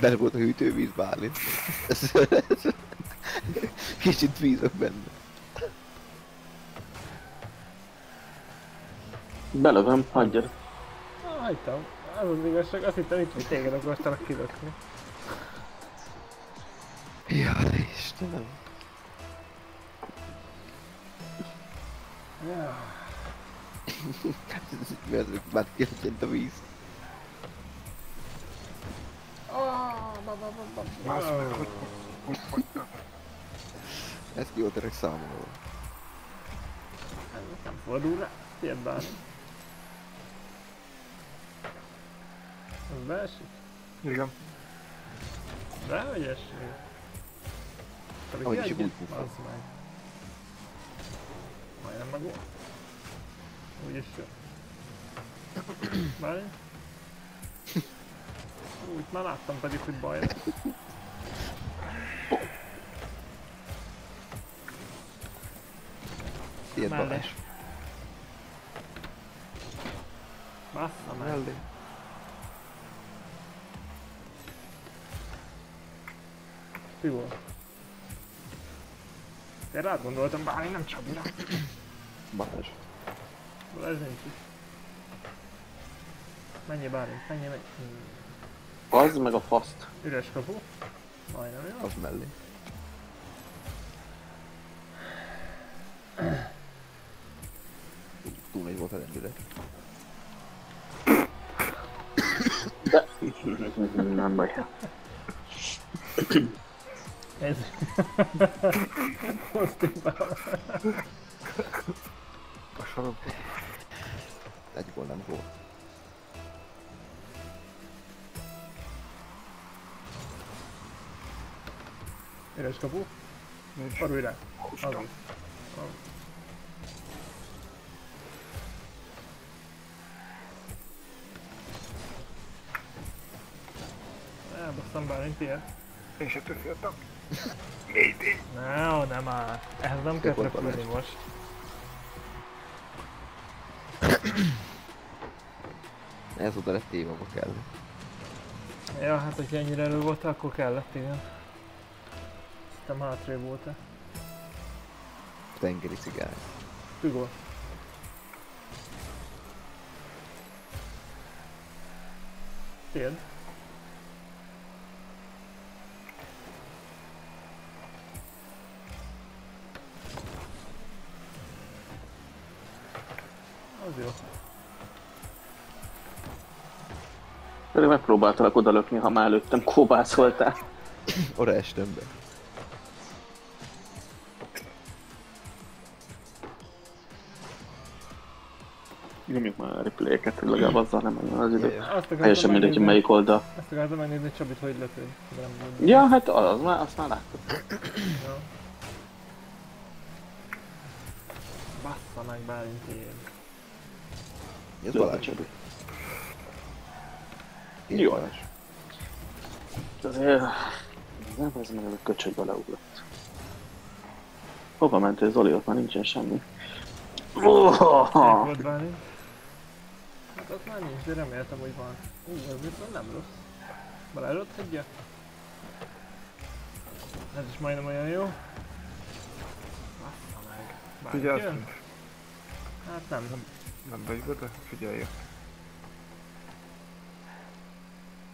Benne volt a hűtővíz Bálint. Ez- ez- Kicsit vízok benne. Belövöm, hagyjad. Ah, hagytam. Az az igazság, azt hittem itt, hogy téged akartalak kilökni. Jaj, Istenem. Ja. Mi az, már kiadjent a víz. Basz meg, hogy hogy fogytak. Ez ki volt erre számolva. Ez nem fordul rá. Ilyen bármi. Úgyis jó. Várj. Úgy már láttam pedig, hogy baj lesz. Mellé. Balázs. Bassza meg. Mellé. Mi volt? Én rád gondoltam, bár én nem Csabira. Balázs. Ez nincs is. Menjél Bálint, menjél, menjél. Az meg a faszt. Üres kapu. Majdnem jó. Az mellé. Túl nagy volt a lendület. De... Nem baj. Ez. Be. A sarokba. Gól nem volt. Üres kapu. Rá. Az is. Elbasszam Bálint ilyet. Én se töféltem. Médi. Ne, nem áll. Ehhez nem kell repülni most. Ez oda lett témaba kell. Ja, hát hogyha ennyire elő volt, akkor kellett, igen. Aztán hátrébb volt-e. Tengeri cigány. Tügol. Tiéd. Az jó. Pedig megpróbáltalak odalökni, ha már előttem kóbászoltál. Oda estem be. Nyomjuk már a repüléket, hogy legalább azzal nem menjen az idő. Teljesen mindegy, hogy melyik oldal. Azt akartam megnézni, Csabit, hogy mondom. Ja, hát az már, azt már láttuk. Ja. Bassza meg Bálint én. Ez Balázs. Csabi. Én Jó. Balázs. Azért... Nem, ez meg ez a köcsög beleugrott. Hova mentél Zoli? Ott már nincsen semmi. Oh! volt Bálint. Hát ott már nincs, de reméltem, hogy van. Ú, ez viszont nem rossz. Balázs ott hagyja. Ez is majdnem olyan jó. Bassza meg. Jön? nincs. Hát nem. Nem vagy be, de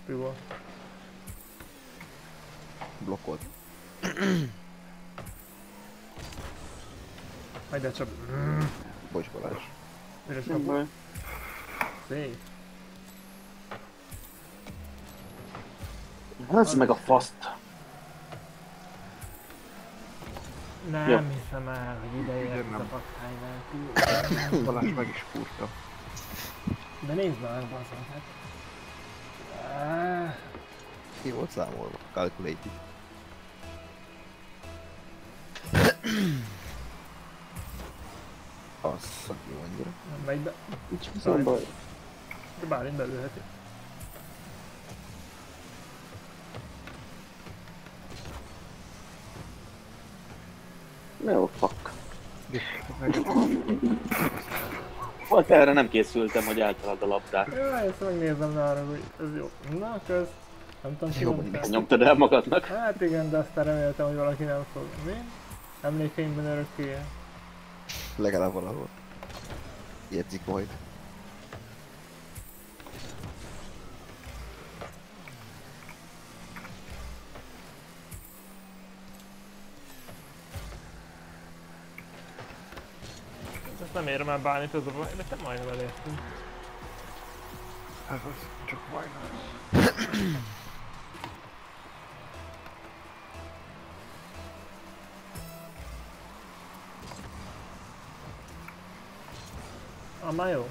Pivol. Blokkolt. Hagyj csak. Bocs Balázs. Üres kapu. Szép. Ez meg a faszt. Nem Jó. hiszem el, hogy ide ért a pakkány nélkül. Balázs meg is fúrta. De nézd meg, bazzak, hát. Ah, Ki volt számolva? Calculated. Az jó annyira. Nem megy be, Nincs viszont baj. de Bálint belőheti. Jó, fuck. Hát erre nem készültem, hogy eltalad a labdát. Jaj, ezt megnézem, ne arra, hogy ez jó. Na, köz. Nem tudom, Jó, mondta. Nyomtad el magadnak? Hát igen, de aztán reméltem, hogy valaki nem fog. Mi? Emlékeimben örökké. Legalább valahol. Jegyzik majd. Nem érem el bánni, ez a de te majdnem elértünk. Ez az, csak majdnem. Ah, már jó.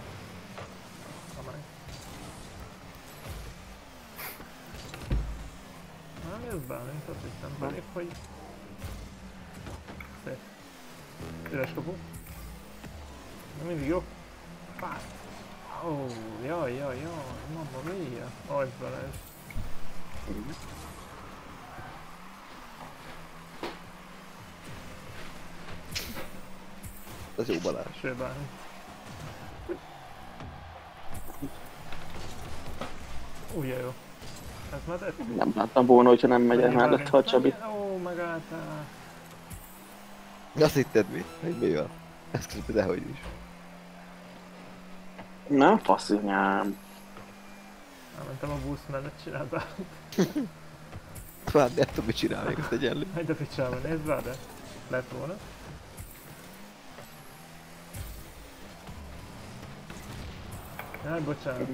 Ez jó Balázs. Ső. Ugye jó. Ez már tett. Nem láttam volna, hogyha nem megy el mellett a Csabi. Ó, megálltál. Azt hitted mi? Hogy mi van? Ezt közben dehogy is. Nem faszinyám. Elmentem a busz mellett csináltál. Tovább nem tudom, mit csinál még azt egyenlő. Hogy a picsába, nézd rá, de lett volna. Jaj, bocsánat.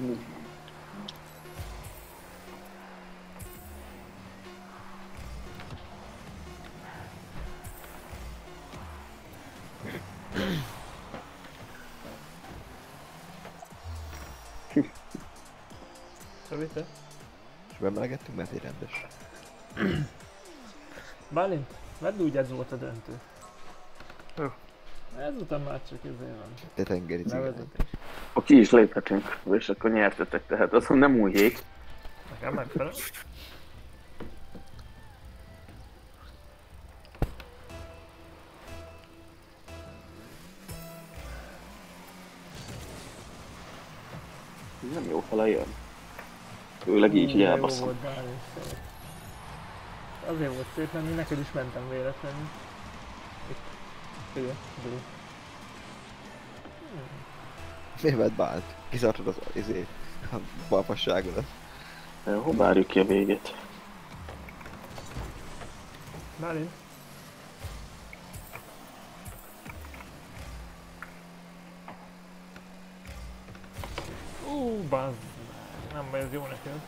Te? És bemelegettünk, mert egy rendes. Bálint, vedd úgy ez volt a döntő. Jó. Ezután már csak ezért van. Te tengeri cigány. Ha ki is léphetünk, és akkor nyertetek, tehát azon nem új hét. Nekem megfelel. Nem jó fele jön. Főleg így, hogy elbaszom. Azért volt szép lenni, neked is mentem véletlenül. Itt. Billy. Miért bánt? Kizartad az izé, a balfasságodat. Jó, várjuk ki a végét. Bálint. Ú, bazd. Nem baj, ez jó neked.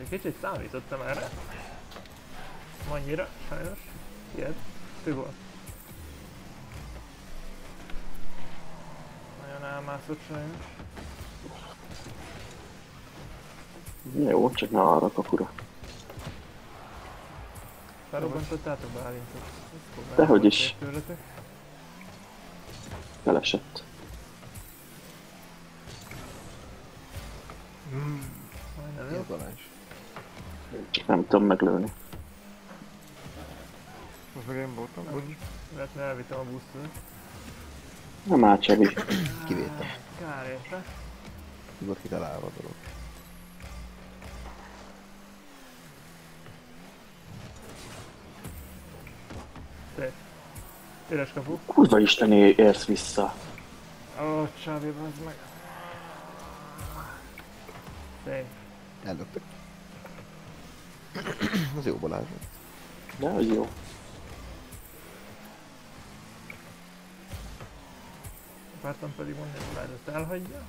Egy kicsit számítottam erre. Annyira, sajnos. Ilyet. Ti volt. Elmászott sajnos. Jó, csak ne arra kapura. Felrobbantottátok Bálintot? Dehogy is. tőletek. Elesett. Mm, Majdnem Mi jó. az Balázs? Csak nem tudom meglőni. az meg én voltam, bocs. Lehet, hogy elvittem a busztot. Nem áll Csabi. Kivétem. Kár érte. Mi volt kitalálva a dolog? Szép. Üres kapu. Kurva istené érsz vissza. Ó, Csabi, az meg. Szép. Ellöktek. Az jó Balázs. De hogy jó. Akartam pedig mondani, hogy ezt elhagyja.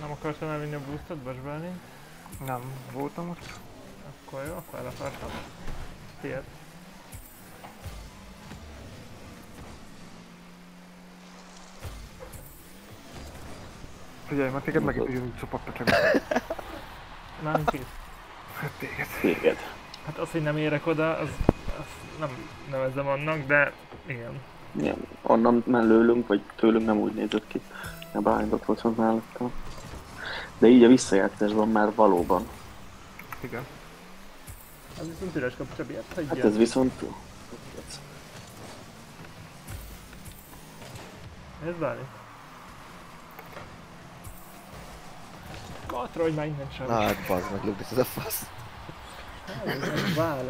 Nem akartam elvinni a boostot, Bas Bálint? Nem, voltam ott. Akkor jó, akkor el akartam. Tiéd. Figyelj, mert téged megint ugyanúgy szopattak le. Nem kis. Hát téged. Téged. Hát az, hogy nem érek oda, az, az nem nevezem annak, de igen. Igen, onnan mellőlünk, vagy tőlünk nem úgy nézett ki. A bányzott volt ott mellettem. De így a visszajátszásban már valóban. Igen. Az viszont üres kap Csabi, hát Hát ez viszont... Ez Bálint. Katrodj már innen. Na hát bazd meg, Luke, ez a fasz. Ez egy Bál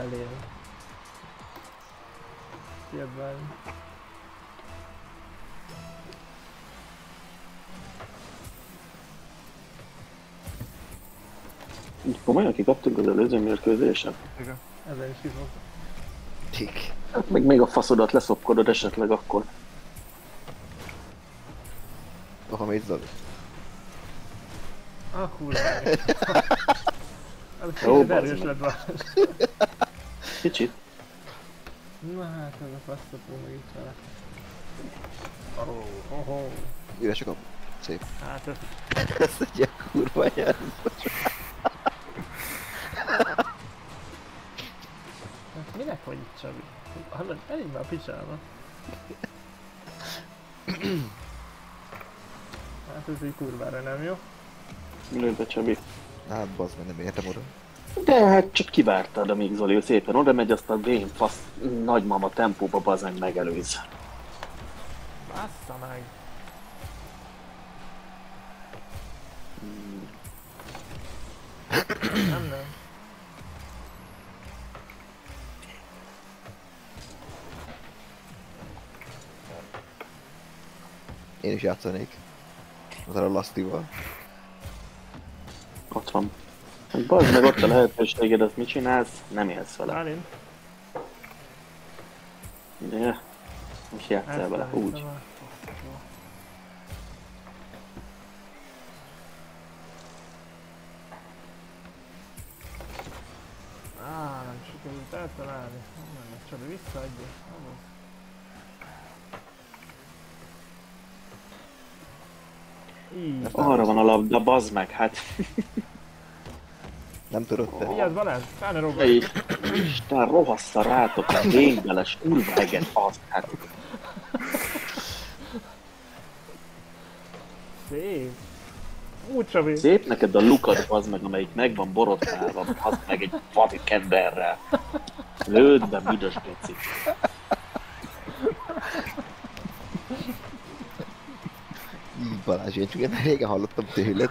Így komolyan kikaptunk az előző mérkőzésen? Igen. Ezen is kifog. Tik. Hát meg még a faszodat leszopkodod esetleg akkor. Aha, még Zoli. Ah, kurva. Ez erős bazd lett. Kicsit. Na hát ez a fasztapó meg itt vele. Oh, oh, oh. Üres a. Szép. Hát ez Ez egy ilyen kurva jel. Hát minek vagy itt Csabi? Hallod, elég már a picsába. Hát ez így kurvára nem jó. Lőd be Csabi. Hát bazd meg, nem értem oda. De hát csak kivártad, amíg Zoli szépen oda megy, azt a vén fasz nagymama tempóba bazen megelőz. Bassza meg! Nem, nem. Én is játszanék. Azzal a lasztival. Ott van. Hát Bazd meg ott a lehetőséged, azt mit csinálsz? Nem élsz vele. Bálint? Ugye? Most játszál vele, úgy. Á, nem sikerült eltalálni. Nem, Csabi visszaadja. Ahhoz. Így. Arra van a labda, bazd meg, hát. Nem tudod te? Vigyázz Balázs, fel ne rogod. Ej, Isten rohassza rátok a vénybeles kurva eget, az hát. Szép. Úgy Csabi. Szép neked a lukad, bazd meg, amelyik meg van borotválva, bazd meg egy fadi kedverrel. Lőd be, büdös geci. Így Balázs, én csak régen hallottam tőled.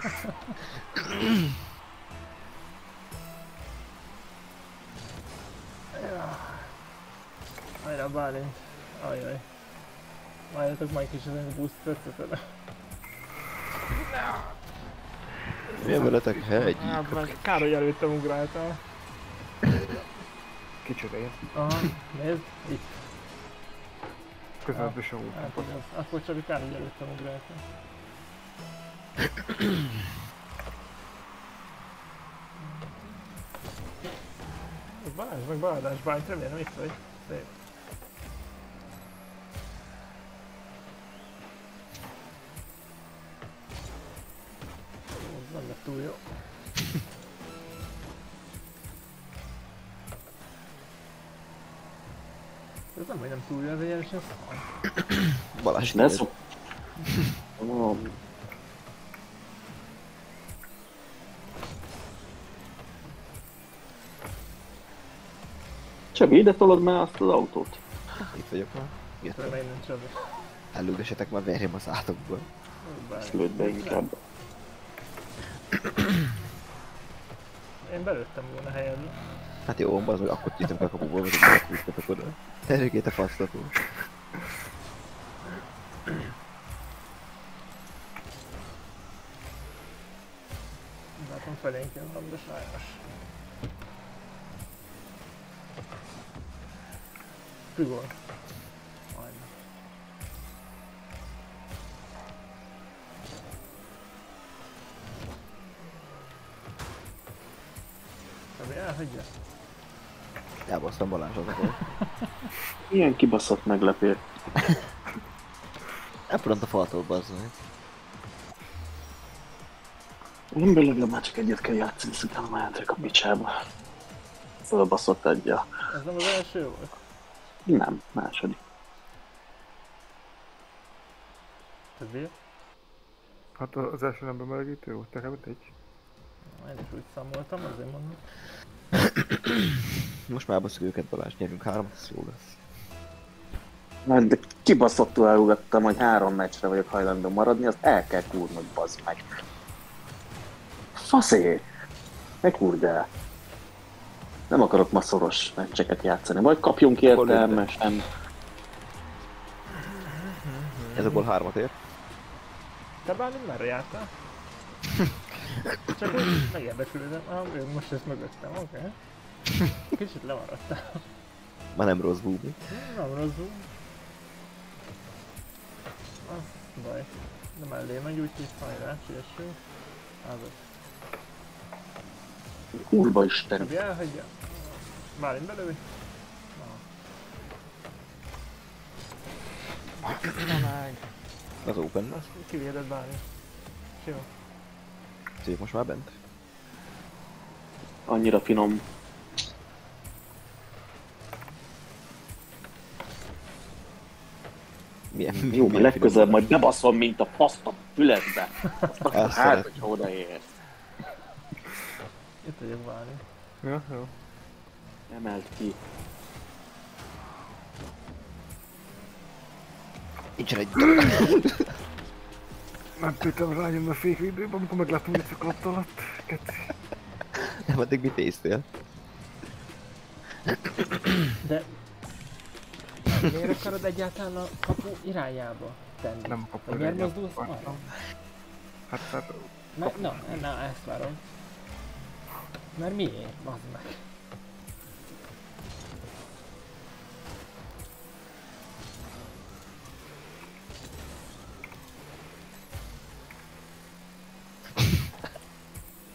Bálint. Ajaj. Várjatok majd kicsit, hogy boost tetszett Milyen veletek hegy? Hát kár, hogy előttem ugráltál. Kicsoda én. Aha, nézd, itt. Közben sem úgy. Hát. Akkor csak kár, hogy előttem ugráltál. Balázs, meg Balázs, Bányt, remélem itt vagy. Szép. Túl jó. Ez nem, hogy nem túl jó, ez egyenesen szar. Balázs, Ne szok... Ó, Csabi, ide tolod már azt az autót. Itt vagyok már. Jöttem. Ellőgessetek már verjem az átokból. Ezt lőd be inkább. Én belőttem volna helyedre. Hát jó, bazd meg, akkor jöttem a kapuból, vagy megkúztatok oda. Erőkét a fasztató. Látom felénk jön van, de sajnos. Prigol. Elbasztam Balázsot akkor. Ilyen kibaszott meglepő. Elpörönt a faltól, meg. Nem legalább már csak egyet kell játszani, és utána már a picsába. Fölbaszott adja. Ez nem az első volt? Nem, második. Többé? Hát az első nem bemelegítő volt, nekem egy. Én is úgy számoltam, azért mondom. Most már baszok őket Balázs, nyerünk hármat, ez jó lesz. Hát, de kibaszottul elrugattam, hogy három meccsre vagyok hajlandó maradni, azt el kell kúrnod, bazd meg. Faszé! Ne kurd el! Nem akarok ma szoros meccseket játszani, vagy kapjunk értelmesen. Ez a gól hármat ér. Te Bálint merre jártál? Csak úgy megérdeklődöm. Ah, ő most ezt mögöttem, oké. Okay. Kicsit lemaradtál. Már nem rossz búbi. Nem rosszul. Az baj. De mellé megy, úgyhogy hajrá, siessünk. Az az. Kurva isten. Szabi elhagyja. Bálint belőj. Na meg. Az open. Azt kivédett Bálint. Jó. Szép most már bent. Annyira finom. Milyen, Jó, milyen mert legközelebb majd bebaszom, mint a faszt a füledbe. Azt hát, szeretem. hogyha odaérsz. Itt vagyok Bálint. Jó, jó. Emeld ki. Nincsen egy... Nem tudtam rájönni a fékvédőbe, amikor megláttam, hogy csak alatt alatt. Nem, addig mit néztél? De... Miért akarod egyáltalán a kapu irányába tenni? Nem kapod Vagy miért egy mozdulsz arra? Hát, hát, Mert, na, na, ezt várom. Mert miért? Bazd meg.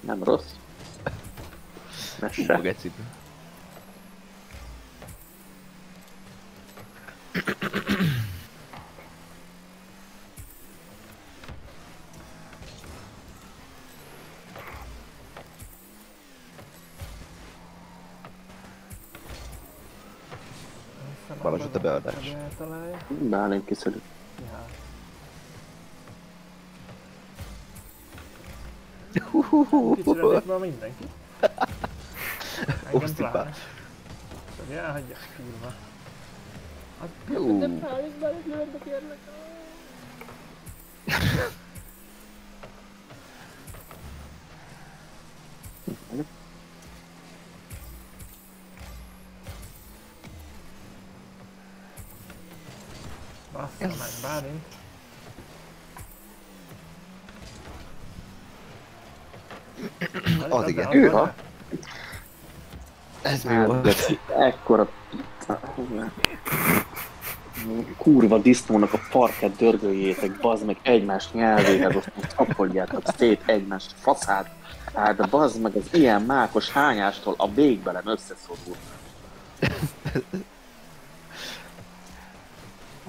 Nem rossz. Hú, Messe. gecit. Aztán Balázs, ott a beadás. Szabi eltalálja. Bálint kiszedük. Ja. Kicsire lépve mindenki. Engem Osztipás. pláne. Szabi elhagyja, kurva. Hát, Ú. nem felvész be, hogy lőrbe kérlek. Bassza meg, Bálint. Az igen. Hűha. Ez mi volt? ekkora... Kurva disznónak a farkát dörgöljétek, bazd meg egymás nyelvéhez, azt most kapkodjátok szét egymás faszát. Hát de bazd meg az ilyen mákos hányástól a végbelen összeszorul.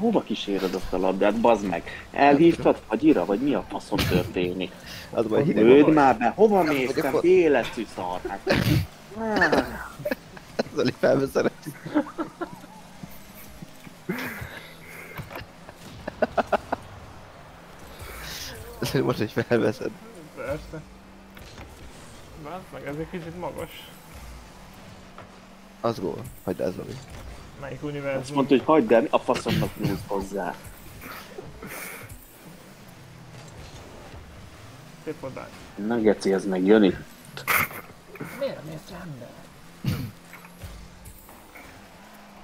Hova kíséred azt a labdát, bazd meg? Elhívtad fagyira, vagy mi a faszom történik? Az baj, hideg Lőd van. már be, hova Nem néztem? vagyok ott. Életű szar. Hát. Zoli felveszed. Zoli most, hogy felveszed. Persze. Bánsz meg, ez egy kicsit magas. Az gól. Hagyd el, Zoli. Melyik Azt univerzum? mondta, hogy hagyd el, a faszomnak nyúlsz hozzá. Szép odáig. Na geci, ez meg jön itt. Miért nem mész rendbe?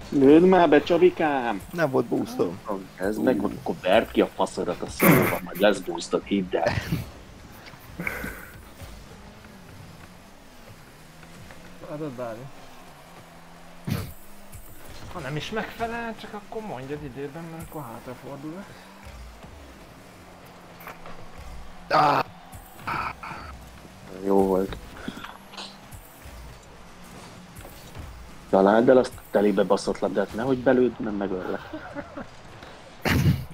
Lőd már be, Csabikám! Nem volt boostom. Ez meg van, akkor verd ki a faszodat a szóval, majd lesz boostod, hidd el. Adod Báli. Ha nem is megfelel, csak akkor mondjad időben, mert akkor hátrafordulok. Ah, Jó volt. Találd el azt a telibe baszott labdát, nehogy belőd, nem megöllek.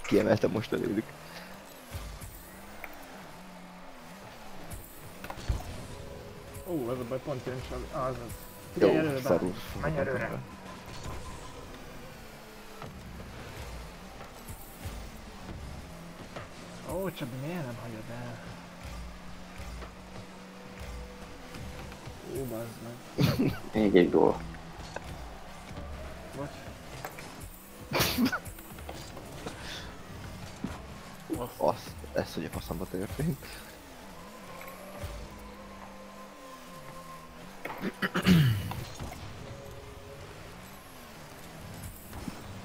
kiemeltem most előlük. Ó, ez a baj, pont jön. Ah, az az. Jó, előre, szarul. Menj előre. Ó, Csabi, miért nem hagyod el? Ó, bazd meg. Még egy gól. Bocs. Azt, ez hogy a faszamba történt.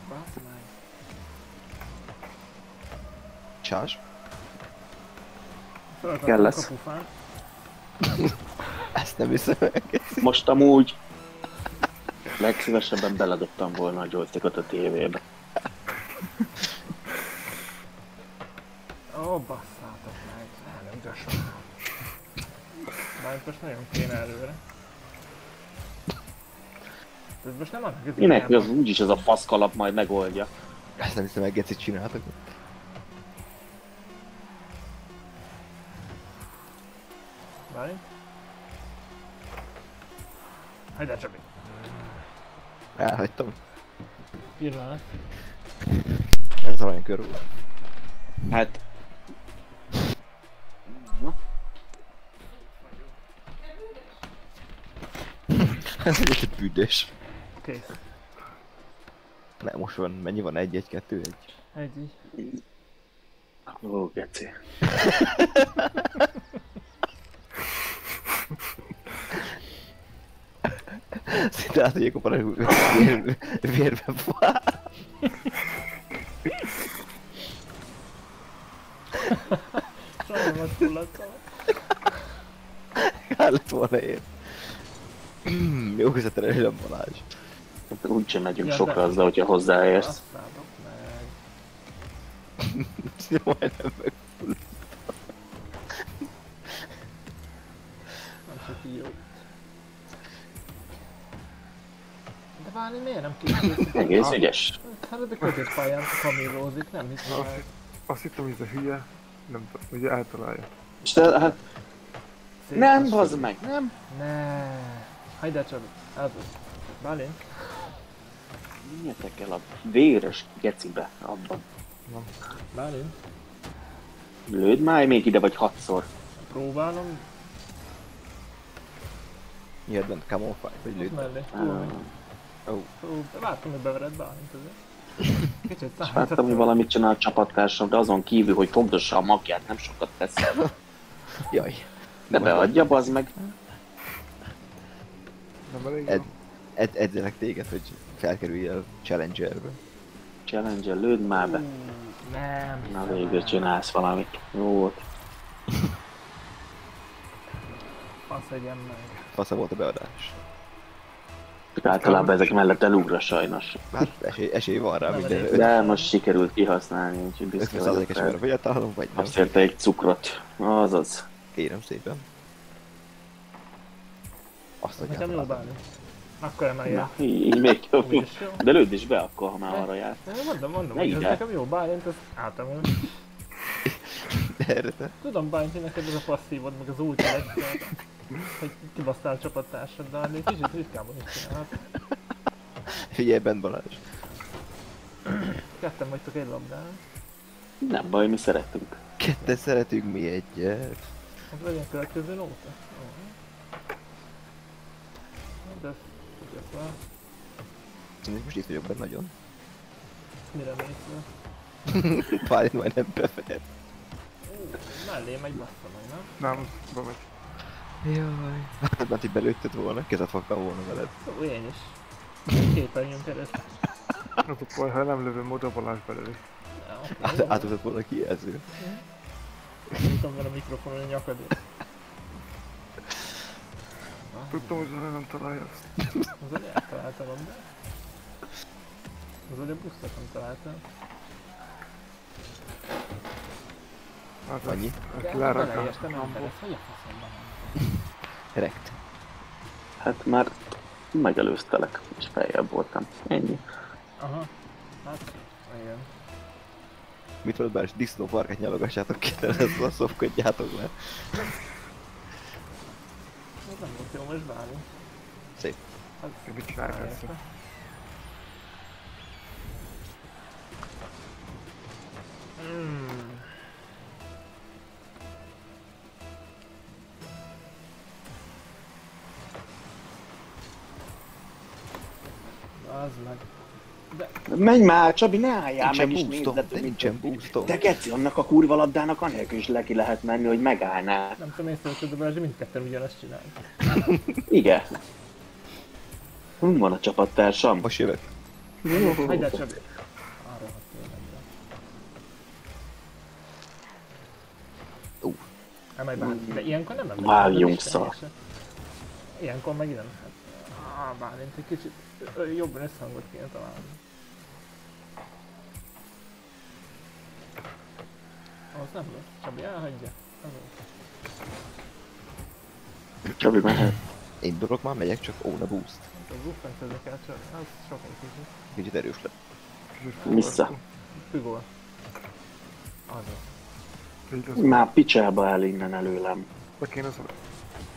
Bazd meg. Kell lesz. Ezt nem hiszem. Most amúgy legszívesebben beledobtam volna a joystickot a tévébe. Ó, basszátok meg. Nem gyorsan. Bár most nagyon kéne előre. Ez most nem annak Minek, hogy az úgyis ez a faszkalap majd megoldja. Ezt nem hiszem gecit csináltak. Hagyjál Csabi. Elhagytam. Pillanat. Ez olyan kör volt. Hát... Ez egy büdös. Kész. Nem, most van, mennyi van? Egy, egy, kettő, egy. Egy így. Ó, geci. Szinte át, hogy a kopara vér, vérbe fá. Sajnálom, hogy fulladtam. Kár lett volna én. Jó közvetlenül a Balázs. Hát úgysem megyünk Ja, sokra de- azzal, hogyha hozzáérsz. Basszátok meg. Majdnem meg. Nem csak jó. De várni miért nem készült? Egész ügyes. Hát de középpályán kamillózik, nem hiszem Azt, el. azt hittem, hogy ez a hülye, nem tudom, ugye eltalálja. És te, hát nem, az bazd Csabi. meg, nem. Ne. Hagyjál Csabi. Ez az. Bálint. Menjetek el a véres gecibe abban. Bálint. Lőd már még ide vagy hatszor. Próbálom. Miért bent vagy Ott lőtt? mellé. Ah, Ó, Ó, Vártam, hogy bevered Bálint azért. Kicsit És vártam, hogy valamit csinál a csapattársam, de azon kívül, hogy fogdossa a magját, nem sokat tesz. jaj. De beadja, bazd meg. Nem elég Ed, ed, edzenek téged, hogy felkerülj a Challengerbe. Challenge lőd már be. Nem. Na végül csinálsz valamit. Jó volt. Faszegyen meg. Fasza volt a beadás. Általában ezek mellett elugra sajnos. Hát esély, esély van rá minden. De most sikerült kihasználni, úgyhogy büszke 50 vagyok es rád. vagy eltalálom, vagy nem. Azt érte egy cukrot. Azaz. Kérem szépen. Azt Nekem adjátok. jó Bálint. Akkor emelje. Na, így, még jobb. De lőd is be akkor, ha már arra jár. Mondom, mondom, Ne hogy ez nekem jó Bálint, ez általában. Erre te. Tudom Bálint, hogy neked ez a passzívod, meg az lesz, hogy kibasztál a csapattársaddal, de egy kicsit ritkábban is csinálhat. Figyelj bent Balázs. Ketten vagytok egy labdán. Nem baj, mi szeretünk. Ketten szeretünk mi egyet. Az legyen következő nóta. Ó. De ezt tudja fel. Én most itt vagyok benne nagyon. Mire mész le? Pálint majdnem befejez. Mellé megy bassza meg, nem? Nem, bemegy. Jaj. Hát mert így belőtted volna, kezet fogtam volna veled. Ó, én is. Képernyőn keresztül. Az a baj, ha nem lövöm oda, Balázs belőle. Ja, oké, Át, jó. átadott volna kijelző. Nyújtom vele a mikrofonon a nyakadért. Tudtam, hogy Zara nem találja azt. Az Oli eltalálta a labdát. Az Oli a busztot nem találta. Hát Annyi? ezt- hát lerakám. beleértem ember, ez hogy a faszomban van? Rekt. Hát már megelőztelek, és feljebb voltam. Ennyi. Aha. Hát, igen. Mit volt bár, disznó farkát nyalogassátok ki, de ezt a szopkodjátok le. Ez nem volt jó, most bármi. Szép. Hát, Mit ezt? Menj már, Csabi, ne álljál Nincsen meg is boostom, nézd, de nincsen boostom. De geci, annak a kurva labdának anélkül is leki lehet menni, hogy megállná. Nem tudom észrevetted, de Balázs mindketten ugyanazt csinál. Igen. Hon van a csapattársam? Most jövök. Hagyd el Csabi. Be, hát, de ilyenkor nem Ez is szar. Ilyenkor meg nem. Hát, á, Bálint egy kicsit jobban összhangot kéne találni. Az nem lesz. Csabi elhagyja. Az az. Csabi mehet. Indulok már, megyek csak, ó, ne boost. Az uffent kell csak, az sok egy kicsit. Kicsit erős lett. Vissza. Így az. Már picsába áll innen előlem. Be kéne szólni.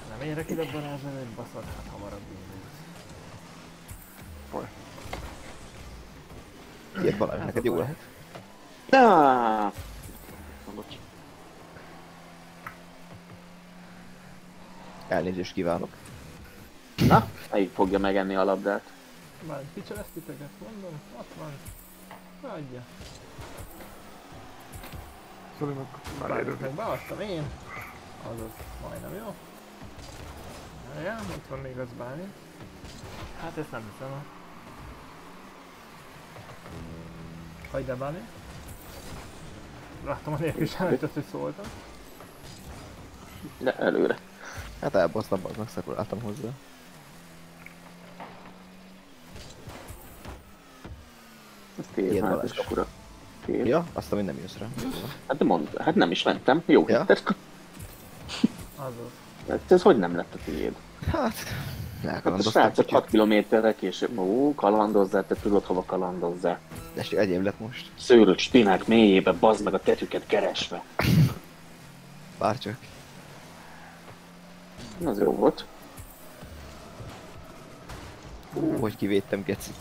Nem érek ide Balázs előtt, baszod, hát hamarabb indulsz. Ilyet Balázs, Ez neked a jó baj. lehet. Na, Elnézést kívánok. Na, melyik fogja megenni a labdát? Már kicsi lesz titeket, mondom, ott van. Hagyja. Szóli meg már Bármit érődik. meg beadtam én. Azaz, majdnem jó. Ja, ott van még az bálni. Hát ezt nem hiszem. Hagyd el bálni. Láttam a nélkül sállított, hogy szóltam. De előre. Hát elbasztam, az megszakuláltam hozzá. Ez téz, Ilyen hát ez kapura. Téz. Ja, azt hogy nem jössz rá. Hát de mondd, hát nem is mentem. Jó, Ja. Azaz. hát ez hogy nem lett a tiéd? Hát, Hát a srácok kicsit. 6 kilométerre később, ó, kalandozzál, te tudod hova kalandozzál. De csak egyéb lett most. Szőröt spinák mélyébe, bazd meg a tetüket keresve. Bárcsak. Az jó volt. Ú, hogy kivédtem, geci.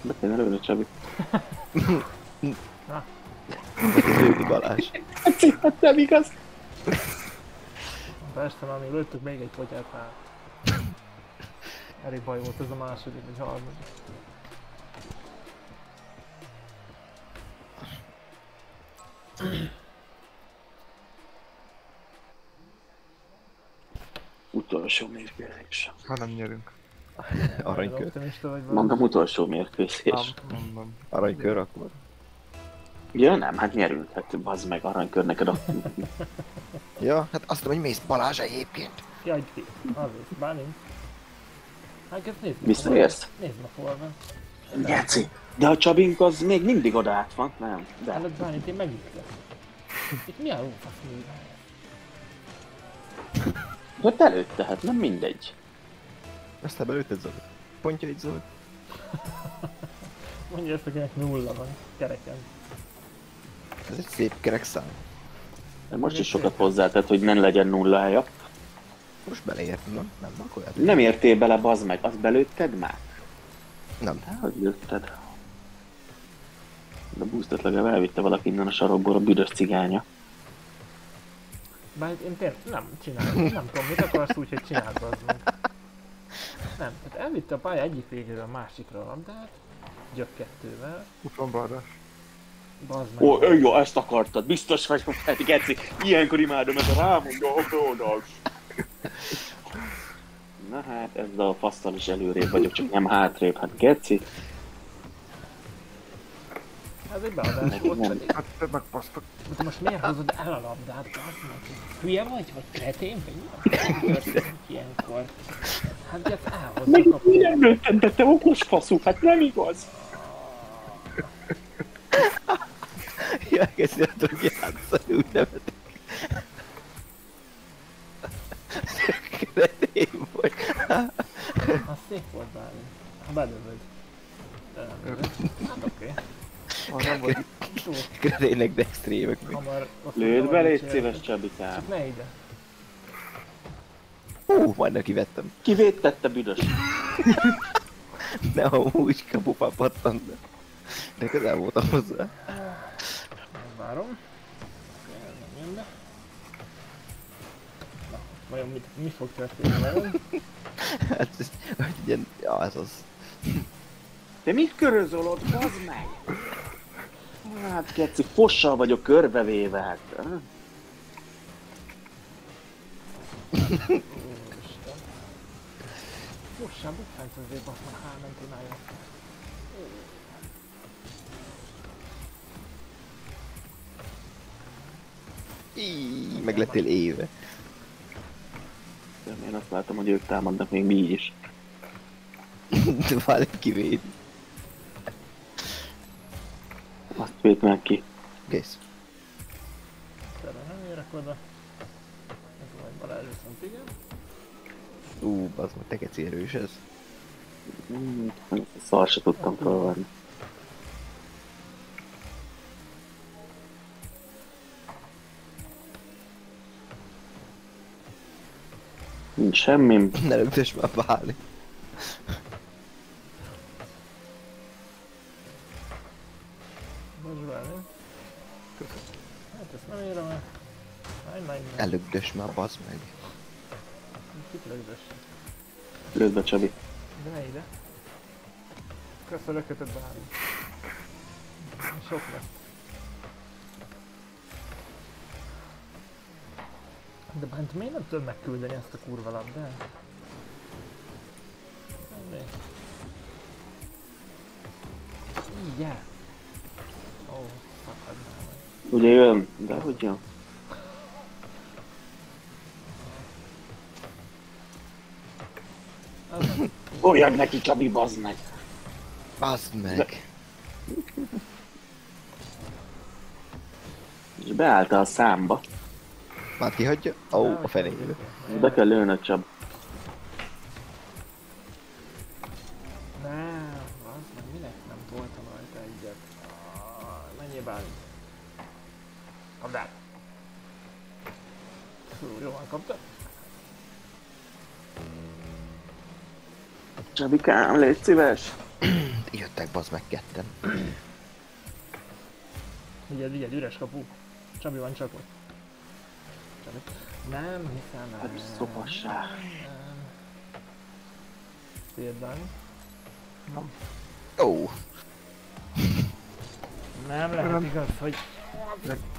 De én előre, Csabi. Lőni Balázs. Hát nem igaz. Persze már még lőttük még egy potyát hát. Elég baj volt ez a második vagy harmadik. Utolsó mérkőzés. Ha nem nyerünk. Aranykör. Mondom utolsó mérkőzés. Mondom. Aranykör akkor. Ja nem, hát nyerünk, hát bazd meg aranykör neked a... Ja, hát azt mondom, hogy mész Balázs egyébként. Jaj, ki. Azaz, Bálint. Hát ezt nézd meg. Visszaérsz? Nézd meg van. Geci! De a Csabink az még mindig oda át van, nem? De. Előtt Bálint én megütlek. Itt mi a lófasz művel? Hát előtte, hát nem mindegy. Aztán belőtted Zoli. Pontja egy Zoli. Mondja ezt, akinek nulla van. Kereken. Ez egy szép kerek szám. De most is sokat hozzátett, hogy nem legyen nullája. Most beleértem, nem? Nem, akkor. Nem értél bele, bazd meg, azt belőtted már? Nem. Hogy lőtted? De boostot legalább elvitte valaki innen a sarokból a büdös cigánya. Bár én tényleg nem csinálom. Nem tudom, mit akarsz úgy, hogy csináld az meg. Nem, hát elvitte a pálya egyik végéről a másikra a labdát. Gyök kettővel. Bazd meg. Ó, ő jó, ezt akartad, biztos vagy, hogy Geci, ilyenkor imádom ez a rámondja a bródas. Na hát, ezzel a fasztal is előrébb vagyok, csak nem hátrébb, hát Geci. Ez egy beadás volt. Hát te megbasztak. De most miért hozod el a labdát? Hülye vagy? Vagy kretén? Vagy mi? ilyenkor? Hát de elhozza Meg a kaput. lőtted be, te okos faszú, hát nem igaz. Ja, kezdj el tudok játszani, úgy nevetek. Kretén vagy. Az szép volt bármi. Ha. De lövöd. Hát oké. Ha nem még. hamar. ott Lőd be, légy szíves. Csabikám. Csak ne ide. Hú, majdnem kivettem. Kivédtette büdös. De amúgy kapufán pattant, de... De közel voltam hozzá. Be. Vajon mit, mi fog történni velem? Hát hogy ilyen, ja, ez az. Te mit körözolod, bazd meg? Hát, keci, fossal vagyok körbevéve, hát. Mossál, bukfányt azért basz már hálment imája. Íj, meg lettél éve. De én azt látom, hogy ők támadnak még mi is. Várj, kivéd. Azt vét meg ki. Kész. Erre nem érek oda. Ez majd Balázs viszont igen. Ú, az meg te keci erős ez. Mm, Szar se tudtam felvenni. Nincs semmi. Ne rögtös már válni. Előgdös már, bazd meg. Kit lögdössek. Lőd be, Csabi. De ne ide. Kösz a lökötöt bármi. Sok lesz. De bánt miért nem tudom megküldeni ezt a kurva labdát? Igen. Ó, oh, szakadnál meg. Ugye jön? De hogy jön? Az nem- Olyan neki, Csabi, bazd meg! Bazd meg. És beállta a számba. Már kihagyja? Ó, a fenébe. Be kell lőnöd, Csab. Csabikám, légy szíves! Jöttek bazd meg ketten. Vigyed, vigyed, üres kapu. Csabi van csak ott. Csabi. Nem hiszem el. Hát szopasság. Nem. Példány. Ó, Nem lehet igaz, hogy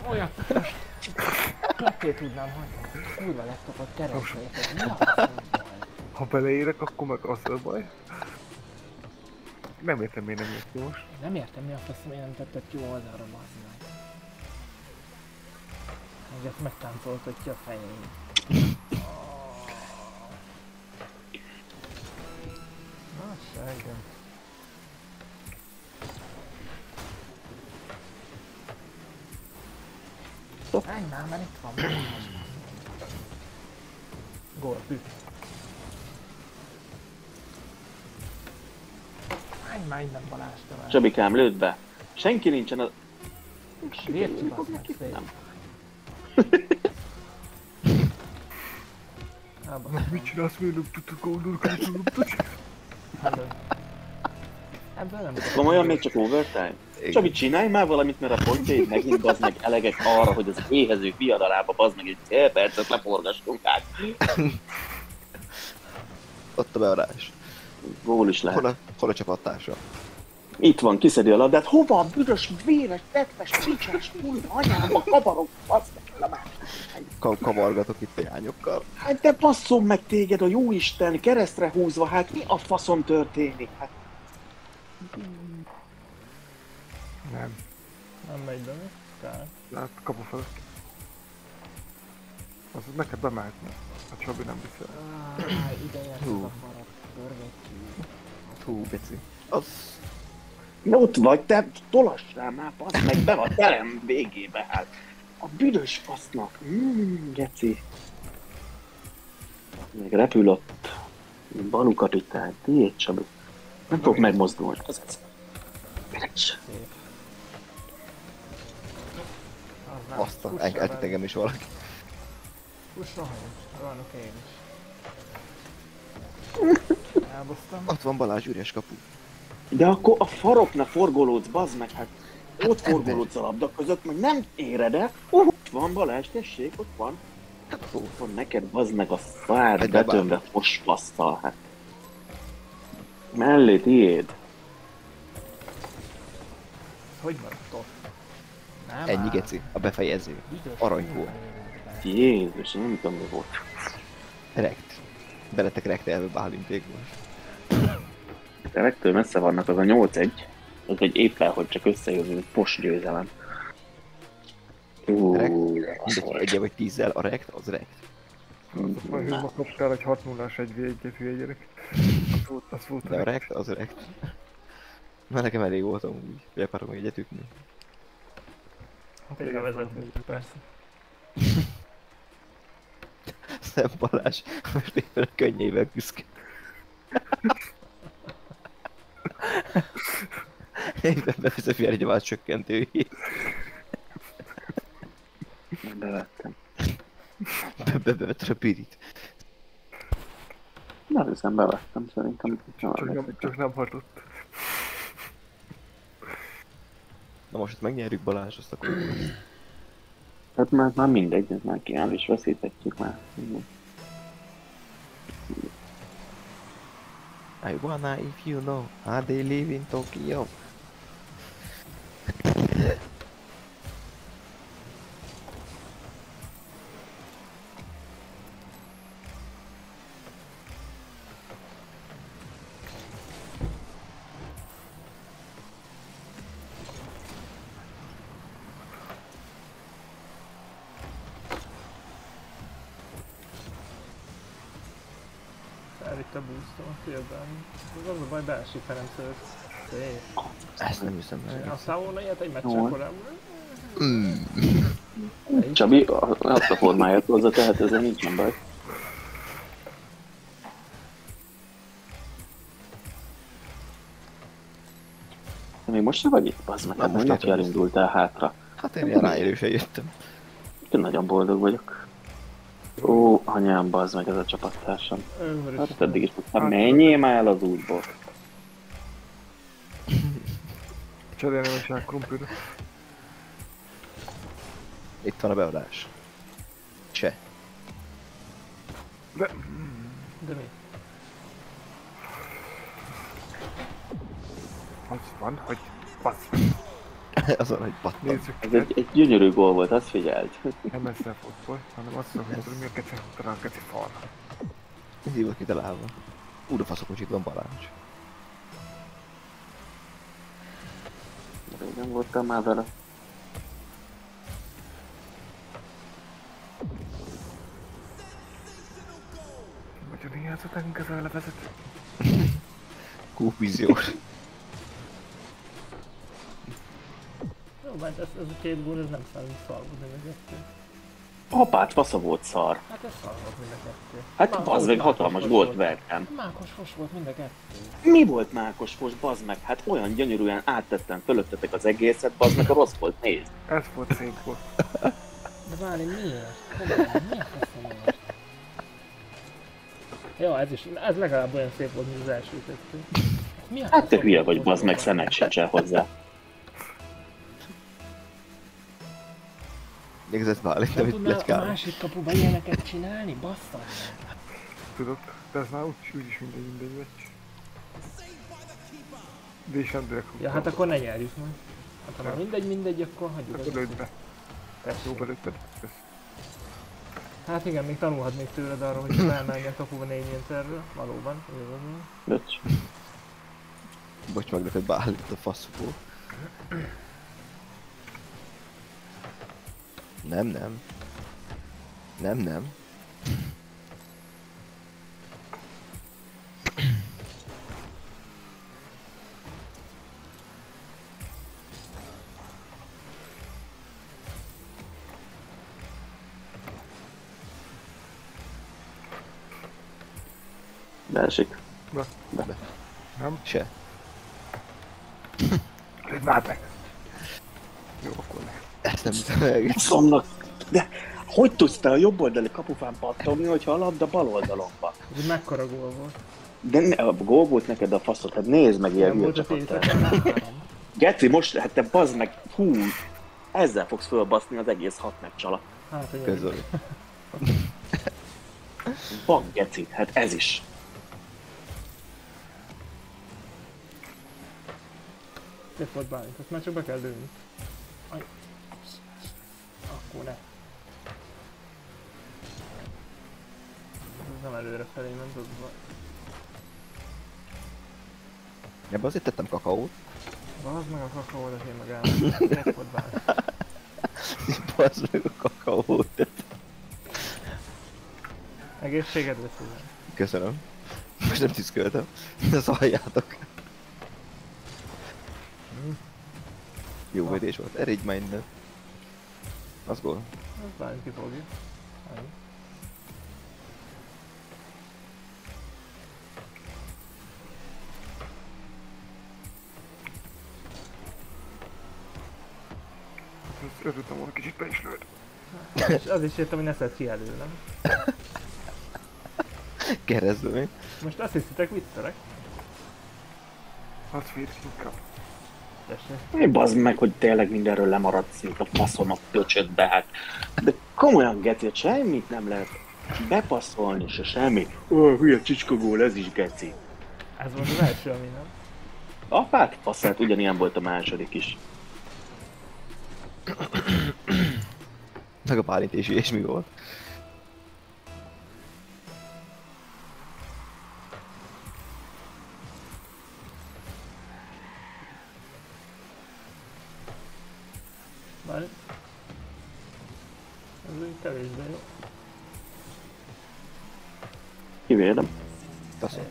most ketté tudnám hagyni. Kurva laptopot keresnétek. Mi a? Ha beleérek, akkor meg az a baj. Nem értem, miért nem jött ki most. Nem értem, mi a faszom, én nem tettek jó oldalra, bazd meg. Még ezt megtáncoltatja a fején. Na, seggem. Menj már, mert itt van. Gól. Menj már innen Balázs, te már. Csabikám, lőd be! Senki nincsen a... Miért meg szép? Nem. Ába, Mit csinálsz, miért nem tudtuk gondolni, hogy nem tudtuk? hallod. Ebből nem tudok. Komolyan még csak overtime? Csabi, csinálj már valamit, mert a pontjaid megint bazd meg elegek arra, hogy az éhezők viadalába bazd meg egy fél percet leforgassunk át. ott a beadás. Gól is lehet. Hol a, hol a csapattársa? Itt van, kiszedi a labdát. Hova a büdös, véres, tetves, picsás, kurva anyámba kavarok, bazd meg a másik. Ka- kavargatok itt a jányokkal. Hát de basszom meg téged a jóisten, keresztre húzva, hát mi a faszom történik? Hát Nem. Nem megy be mi? Kár. Hát kapu fel. Az neked bemehetne. A Csabi nem viszel. Áj, ide ez Hú. a farak. Görgetjű. Hú, beci. Az... Na ott vagy, te tolassál már, bazd meg, be a terem végébe, hát. A büdös fasznak. Mm, geci. Még repül ott. Balu kapitány, tiéd Csabi. Nem tudok megmozdulni. Az ez. Szép. Azt a... Eltett engem is valaki. Fuss rohanj. Rohanok én is. Elbasztam. Ott van Balázs üres kapu. De akkor a farokna forgolódsz, bazd meg, hát ott forgolódsz a labda között, meg nem éred el. Uh, ott van Balázs, tessék, ott van. Van neked bazd meg a Egy betömve fosfasztal, hát. Mellé tiéd. Hogy maradt ott? Nem Ennyi áll. geci, a befejező. Arany volt. Jézus, nem tudom mi volt. Rekt. Beletek rektelve Bálintékból. De legtől messze vannak az a 8-1. Az egy éppen, hogy csak összejövő pos győzelem. Ú, Rekt. az Mindegy, volt. egy vagy tízzel a rekt, az rekt. Majd Na, ma kaptál egy 6 0 egy 1 hülye gyerek. Az volt, az volt De a rekt, az rekt. Mert nekem elég voltam úgy, hogy akarom egyet ütni. Hát én vezetni, persze. Szem Balázs, most éppen a könnyével küzdök. Éppen bevesz a férgyavát csökkentőjét. bevettem. Be- be- Bevetted a pirit. Na, hiszem bevettem szerintem. Csak nem, csak nem hatott. Na most ezt megnyerjük Balázs, azt akkor... Hát már, már mindegy, ez már kiáll és veszítetjük már. I wanna if you know how they live in Tokyo. Félben. Az az a baj, beesik Ferenc előtt. Szép. Ezt nem hiszem el. Aztán volna ilyet egy meccsen korábban. Mm. Csabi, a- azt a formáját hozzá, tehát ezzel nincsen baj. De még most se vagy itt, bazd meg, hát most értem. elindultál hátra. Hát én ilyen ráérősen jöttem. Én nagyon boldog vagyok. Anyám, bazd meg ez a csapattársam. Hát eddig is mondtam, menjél már el az útból. Cserélni a sár krumpira. Itt van a beadás. Se. De De mi? az van, hogy basz. Azon, hogy pattan. Nézzük, Ez egy, egy gyönyörű gól volt, azt figyeld. nem ezzel baj, hanem azt mondom, hogy mi a kece, talán a keci fal. Ez így volt kitalálva. Ú, de faszok, hogy itt van Balázs. Régen voltam már vele. Nagyon hiányzott ezzel levezet. Kúpíziós. Jó, mert ez, ez a két gól, ez nem számít szarba, de meg kettő. Apát fasza volt szar. Hát ez szar volt mind a kettő. Hát bazd meg hatalmas gólt volt. vertem. Mákos fos volt mind a kettő. Mi volt Mákos Fos, bazd meg? Hát olyan gyönyörűen áttettem fölöttetek az egészet, bazd meg a rossz volt, nézd. Ez volt szép volt. De várj, miért? Komolyan, miért faszomért? Jó, ez is, ez legalább olyan szép volt, mint az első kettő. Mi a Hát te faszom hülye volt vagy, bazd meg, szemet se hozzá. Ez Bálint, Nem amit tudnál a plegykál. másik kapuba ilyeneket csinálni? Basszad! Tudod, de ez már úgy, úgyis mindegy, mindegy meccs. De is nem direkt Ja, hát akkor ne nyerjük meg. Hát ha már mindegy, mindegy, akkor hagyjuk Akkor az lőd be. Tessék. Jó belőtted. Kösz. Hát igen, még tanulhatnék tőled arra, hogy felmenjen kapuba négy interről. Valóban, igazad van. Bocs meg neked Bálint a faszukó. Nem, nem. Nem, nem. Beesik. Nem? Se. Lőd már meg. Hiszem meg. Szomnak. De hogy tudsz te a jobb oldali kapufán pattogni, hogyha a labda bal oldalon van? Ez mekkora gól volt. De ne, a gól volt neked a faszot, hát nézd meg ilyen hülye három. Geci, most, hát te bazd meg, hú, ezzel fogsz fölbaszni az egész hat meccs alatt. Hát. Van geci, hát ez is. Szép volt bálint, azt már csak be kell lőni. Ne. Ez nem előre felé ment, az baj. Ebben azért tettem kakaót. Bazd meg a kakaódat, én meg bálint. Bazd meg a kakaót. Egészségedre szívem. Köszönöm. Most nem tüszköltem. De szaljátok. Jó védés volt. Erégy minden. Az gól. Kifogja. Annyi. Ezt örültem volna, kicsit be is lőtt. És az is írtam, hogy ne szedd ki előlem. Keresztül Most azt hiszitek viccelek? Hát fér inkább. Én bazd meg, hogy tényleg mindenről lemaradsz, mint a faszom a pöcsödbe, hát. De komolyan geci, hogy semmit nem lehet bepasszolni, se semmi. Ó, hülye csicska gól, ez is geci. Ez volt az első, ami nem. Apát faszát, ugyanilyen volt a második is. Meg a Bálint és mi volt? Ez úgy kevésbé jó. Kivédem. Taszol.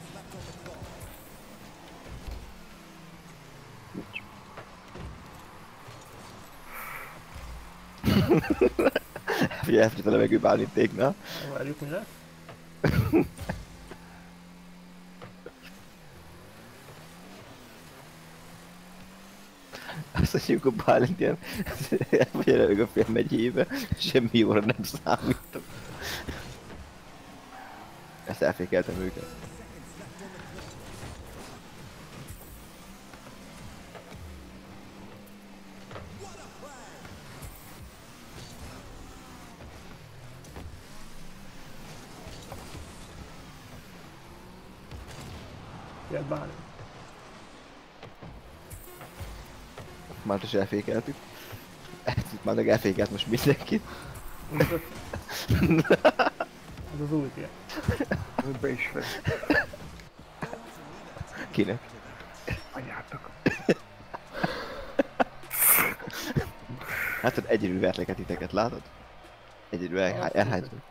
Figyelj, elfogyott a levegő Bálintéknál. Várjuk, mi lesz. Azt mondjuk a Bálint ilyen, elfogy a fél megyébe, semmi jóra nem számítok. Ezt elfékeltem őket. Is elfékeltük. Ezt itt már meg elfékelt most mindenkit. Ez az... Ulti. Ez be is vesz. Kinek? Anyátok. Hát hogy egyedül verleket titeket, látod? Egyedül el, elhányzom.